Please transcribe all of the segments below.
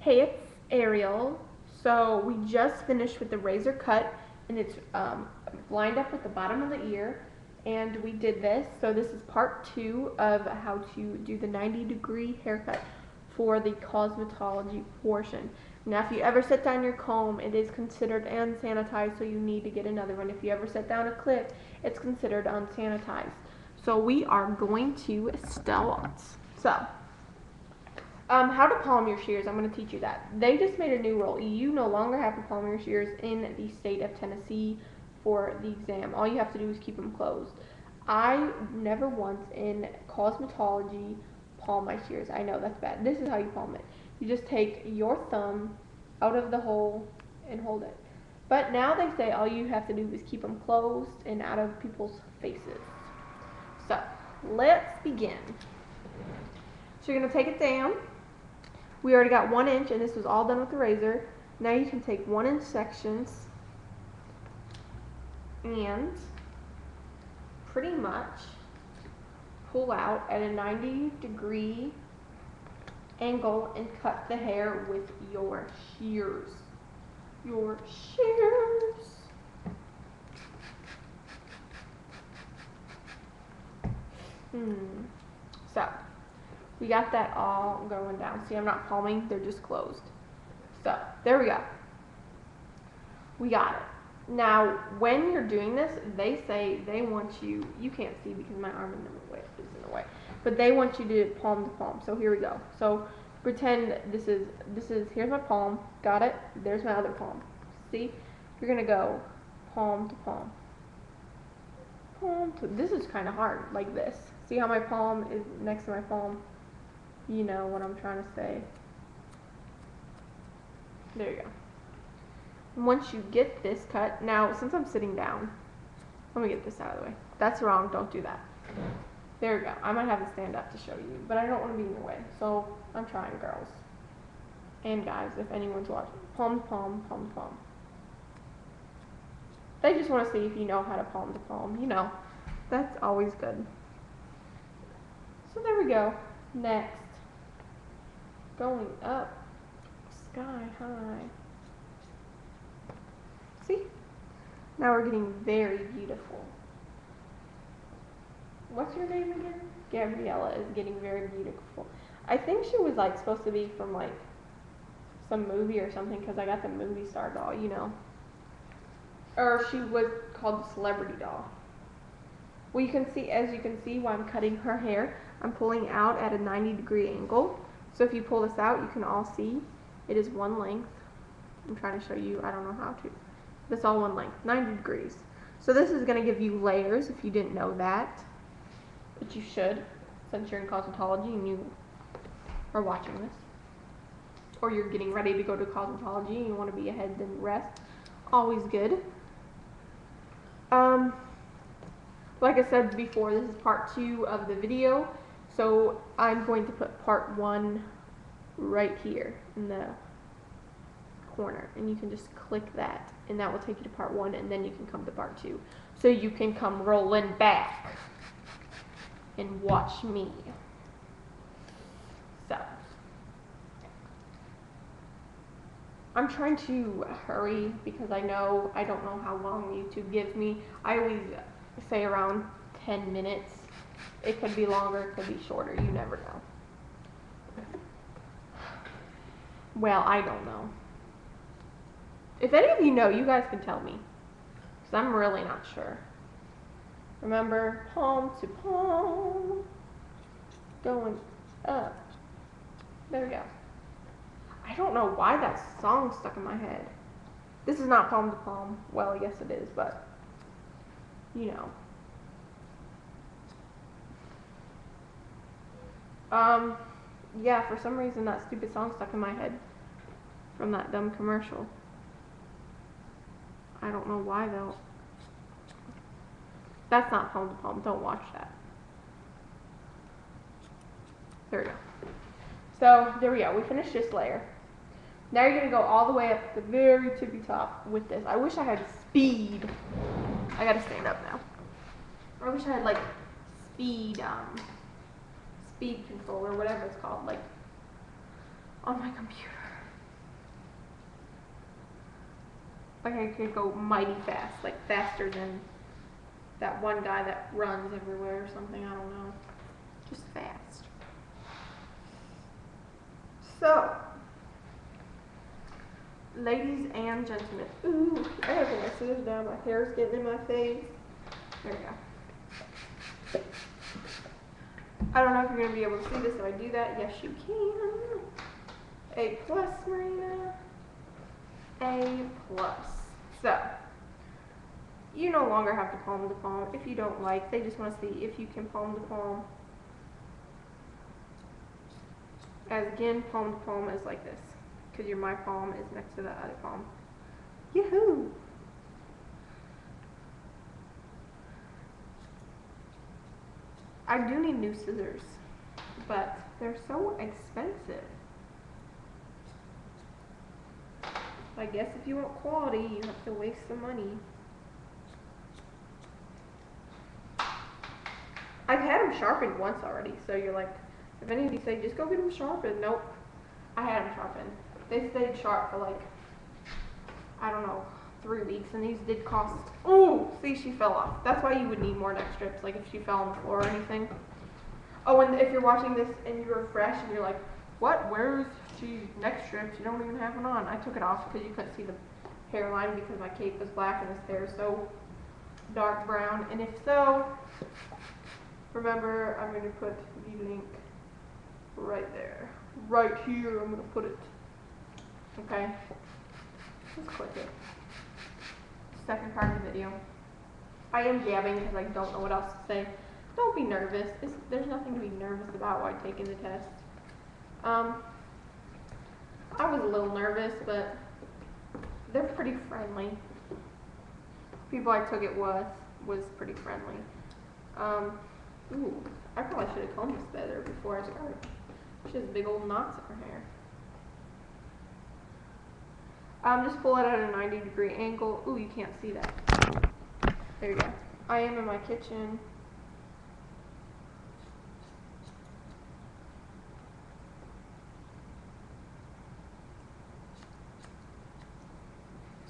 Hey, it's Ariel. So we just finished with the razor cut and it's um, lined up with the bottom of the ear. And we did this. So this is part two of how to do the 90 degree haircut for the cosmetology portion. Now, if you ever set down your comb, it is considered unsanitized, so you need to get another one. If you ever set down a clip, it's considered unsanitized. So we are going to start. So, um, how to palm your shears, I'm going to teach you that. They just made a new rule. You no longer have to palm your shears in the state of Tennessee for the exam. All you have to do is keep them closed. I never once in cosmetology palm my shears. I know that's bad. This is how you palm it. You just take your thumb out of the hole and hold it. But now they say all you have to do is keep them closed and out of people's faces. So, let's begin. So you're going to take it down. We already got one inch, and this was all done with the razor. Now you can take one inch sections and pretty much pull out at a 90 degree angle and cut the hair with your shears. Your shears. Hmm. So, we got that all going down. See, I'm not palming, they're just closed. So, there we go. We got it. Now, when you're doing this, they say they want you, you can't see because my arm is in the way, is in the way, but they want you to palm to palm. So here we go. So pretend this is, this is, here's my palm, got it? There's my other palm. See? You're gonna go palm to palm. Palm to, this is kind of hard, like this. See how my palm is next to my palm? You know what I'm trying to say. There you go. Once you get this cut, now since I'm sitting down, let me get this out of the way. That's wrong, don't do that. There you go. I might have to stand up to show you, but I don't want to be in your way. So I'm trying, girls. And guys, if anyone's watching. Palm to palm, palm to palm. They just want to see if you know how to palm to palm. You know, that's always good. So there we go. Next. Going up sky high. See? Now we're getting very beautiful. What's your name again? Gabriella is getting very beautiful. I think she was like supposed to be from like some movie or something because I got the movie star doll, you know. Or she was called the celebrity doll. Well, you can see, as you can see, while I'm cutting her hair, I'm pulling out at a 90 degree angle. So if you pull this out, you can all see it is one length. I'm trying to show you, I don't know how to. It's all one length, 90 degrees. So this is going to give you layers if you didn't know that. But you should, since you're in cosmetology and you are watching this. Or you're getting ready to go to cosmetology and you want to be ahead than the rest. Always good. Um, like I said before, this is part two of the video. So I'm going to put part one right here in the corner. And you can just click that and that will take you to part one and then you can come to part two. So you can come rolling back and watch me. So, I'm trying to hurry because I know I don't know how long YouTube gives me. I always say around 10 minutes. It could be longer, it could be shorter, you never know. Well, I don't know. If any of you know, you guys can tell me. Because I'm really not sure. Remember, palm to palm. Going up. There we go. I don't know why that song stuck in my head. This is not palm to palm. Well, yes it is, but you know. Um, yeah, for some reason that stupid song stuck in my head from that dumb commercial. I don't know why though. That's not palm to palm. Don't watch that. There we go. So there we go. We finished this layer. Now you're going to go all the way up the very tippy top with this. I wish I had speed. I got to stand up now. I wish I had like speed, um, speed control or whatever it's called, like on my computer. Like I could go mighty fast, like faster than that one guy that runs everywhere or something, I don't know. Just fast. So, ladies and gentlemen, ooh, I gotta put my scissors down, my hair's getting in my face. There we go. I don't know if you're gonna be able to see this if I do that. Yes, you can. A plus, Marina. A plus. So, you no longer have to palm to palm if you don't like. They just want to see if you can palm to palm. As again, palm to palm is like this. Because your my palm is next to the other palm. Yahoo! I do need new scissors, but they're so expensive. I guess if you want quality, you have to waste some money. I've had them sharpened once already, so you're like, if any of you say, just go get them sharpened, nope. I had them sharpened. They stayed sharp for like, I don't know, three weeks, and these did cost, Oh, see, she fell off. That's why you would need more neck strips, like if she fell on the floor or anything. Oh, and if you're watching this and you're fresh and you're like, what, where's she neck strips? You don't even have one on. I took it off because you couldn't see the hairline because my cape was black and this hair is so dark brown. And if so, remember, I'm going to put the link right there. Right here, I'm going to put it. Okay? Just click it. Second part of the video. I am gabbing because I don't know what else to say. Don't be nervous. It's, there's nothing to be nervous about while taking the test. Um, I was a little nervous, but they're pretty friendly. People I took it with was pretty friendly. Um, ooh, I probably should have combed this better before I started. She has big old knots in her hair. Um, just pull it at a 90 degree angle. Ooh, you can't see that. There you go. I am in my kitchen.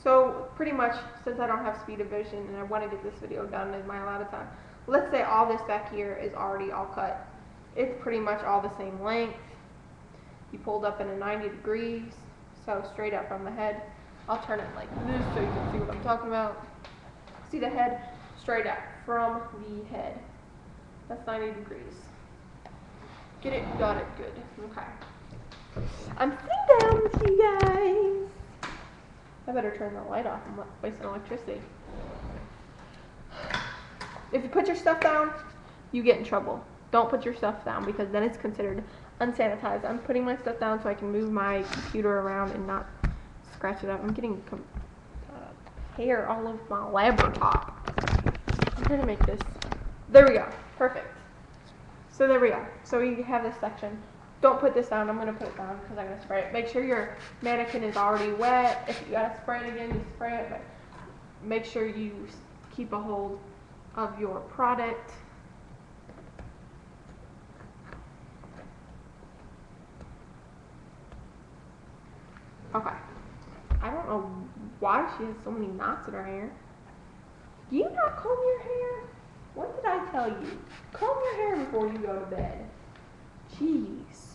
So pretty much, since I don't have speed of vision and I want to get this video done in my allotted time, let's say all this back here is already all cut. It's pretty much all the same length. You pulled up in a 90 degrees, so straight up from the head. I'll turn it like this so you can see what I'm talking about. See the head straight up from the head. That's 90 degrees. Get it, got it, good. Okay. I'm sitting down with you guys. I better turn the light off. I'm wasting electricity. If you put your stuff down, you get in trouble. Don't put your stuff down because then it's considered unsanitized. I'm putting my stuff down so I can move my computer around and not scratch it up. I'm getting uh, hair all over my laptop. I'm trying to make this. There we go. Perfect. So there we go. So we have this section. Don't put this down. I'm going to put it down because I'm going to spray it. Make sure your mannequin is already wet. If you got to spray it again, you spray it. But make sure you keep a hold of your product. Okay. I don't know why she has so many knots in her hair. Do you not comb your hair? What did I tell you? Comb your hair before you go to bed. Jeez.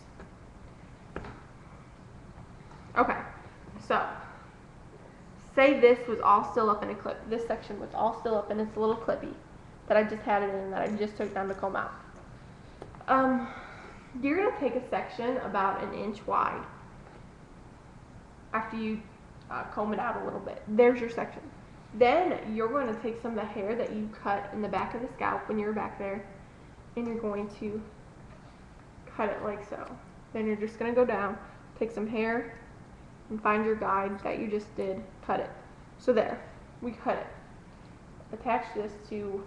Okay, so say this was all still up in a clip. This section was all still up in its a little clippy that I just had it in that I just took down to comb out. Um, you're gonna take a section about an inch wide after you uh, comb it out a little bit. There's your section. Then you're going to take some of the hair that you cut in the back of the scalp when you're back there, and you're going to cut it like so. Then you're just going to go down, take some hair, and find your guide that you just did, cut it. So there, we cut it. Attach this to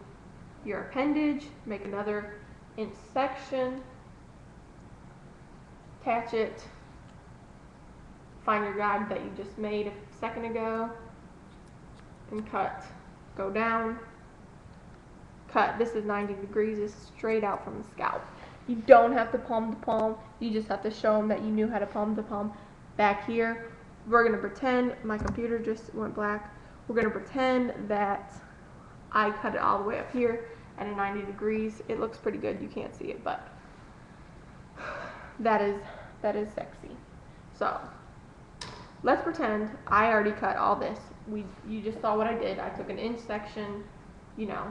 your appendage, make another inch section, attach it, find your guide that you just made a second ago, and cut. Go down, cut. This is 90 degrees, this is straight out from the scalp. You don't have to palm to palm, you just have to show them that you knew how to palm to palm. Back here, we're to pretend my computer just went black. we're gonna pretend that I cut it all the way up here at a 90 degrees. It looks pretty good. You can't see it, but that is that is sexy. So let's pretend I already cut all this. We you just saw what I did. I took an inch section, you know,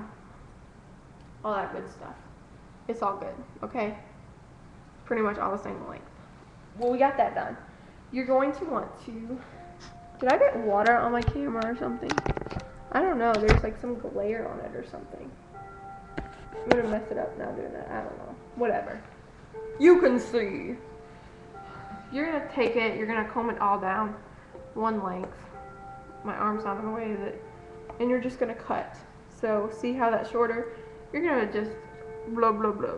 all that good stuff. It's all good, okay? Pretty much all the same length. Well, we got that done. You're going to want to. Did I get water on my camera or something? I don't know. There's like some glare on it or something. I'm gonna mess it up now doing that. I don't know. Whatever. You can see. You're gonna take it. You're gonna comb it all down one length. My arm's not in the way of it, and you're just gonna cut. So see how that's shorter? You're gonna just blah blah blah,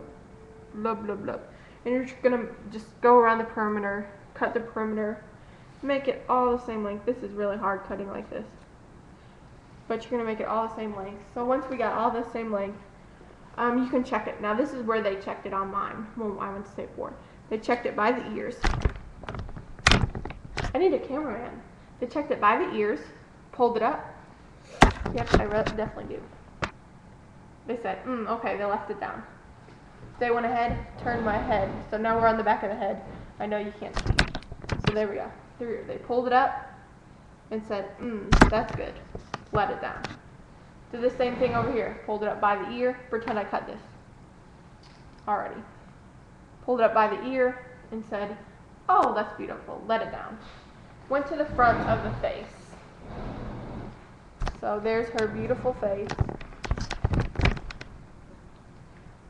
blah blah blah, and you're just gonna just go around the perimeter, cut the perimeter, make it all the same length. This is really hard cutting like this, but you're gonna make it all the same length. So once we got all the same length, um, you can check it. Now this is where they checked it on mine. Well, I went to state four. They checked it by the ears. I need a cameraman. They checked it by the ears, pulled it up. Yep, I definitely do. They said, mm, okay, they left it down. They went ahead, turned my head. So now we're on the back of the head. I know you can't see. So there we go. They pulled it up and said, mm, that's good. Let it down. Do the same thing over here. Pulled it up by the ear. Pretend I cut this. Already. Pulled it up by the ear and said, oh, that's beautiful. Let it down. Went to the front of the face. So there's her beautiful face.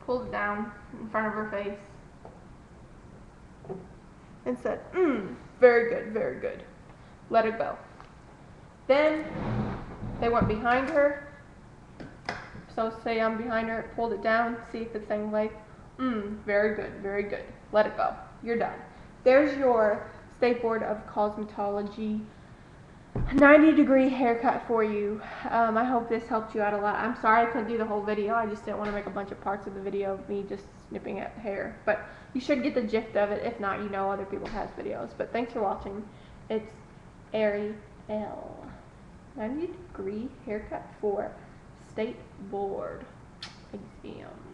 Pulled it down in front of her face. And said, mmm, very good, very good. Let it go. Then they went behind her. So say I'm behind her, pulled it down, see if it's same length. Mmm, very good, very good. Let it go. You're done. There's your State Board of Cosmetology 90 degree haircut for you. Um, I hope this helped you out a lot. I'm sorry I couldn't do the whole video. I just didn't want to make a bunch of parts of the video of me just snipping at hair. But you should get the gist of it. If not, you know other people has videos. But thanks for watching. It's Ari L. 90 degree haircut for State Board exam.